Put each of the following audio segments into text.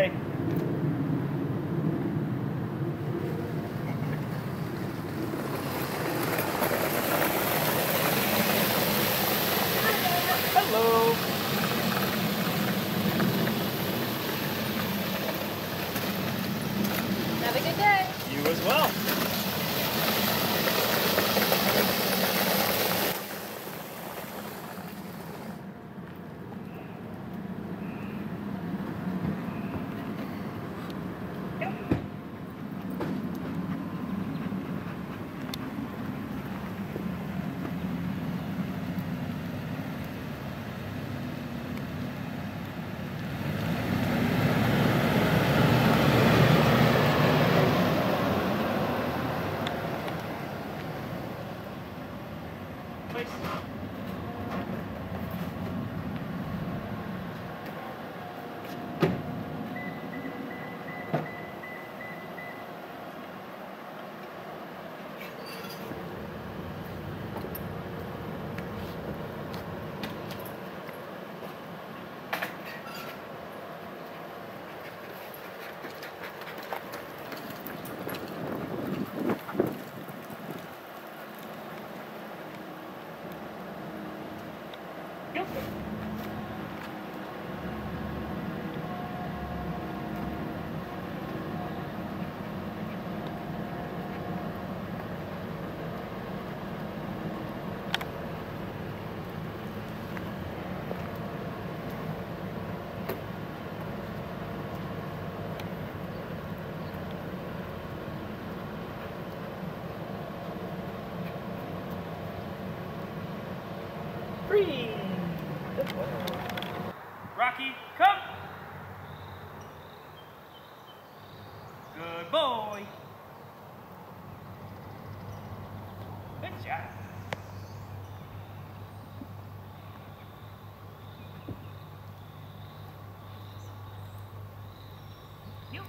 Stay. Rocky, come. Good boy. Good job. You.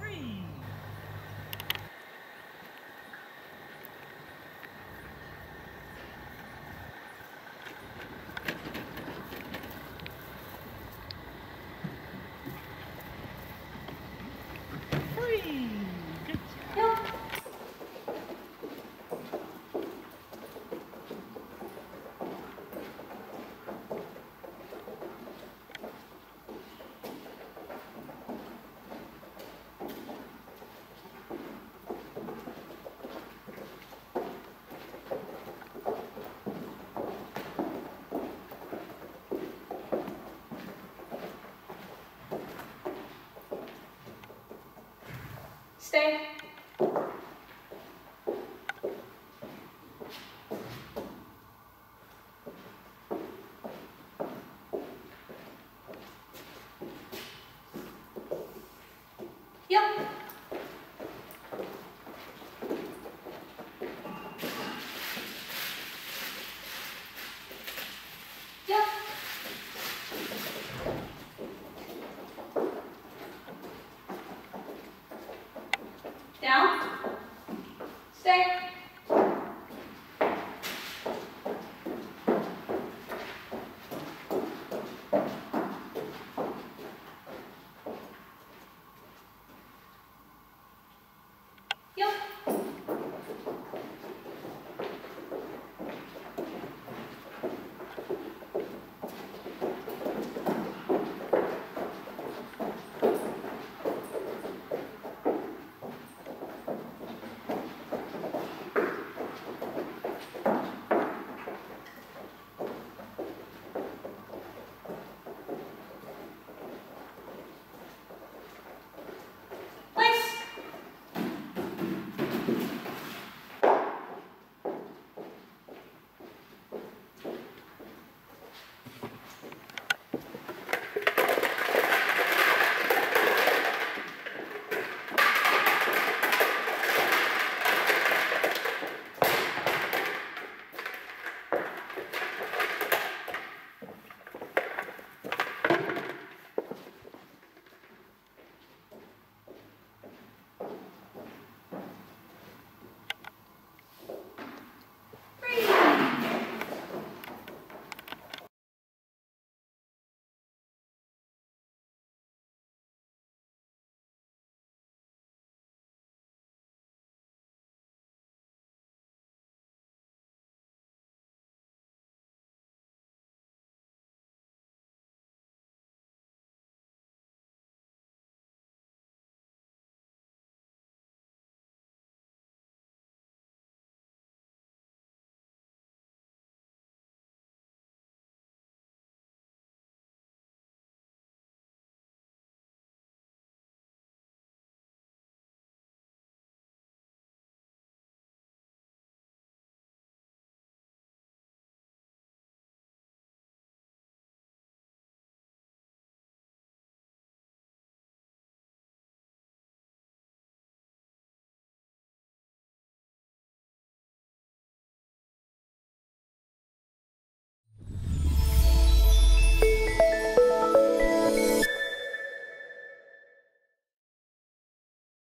Free. Free. Good job. Stay. Yep.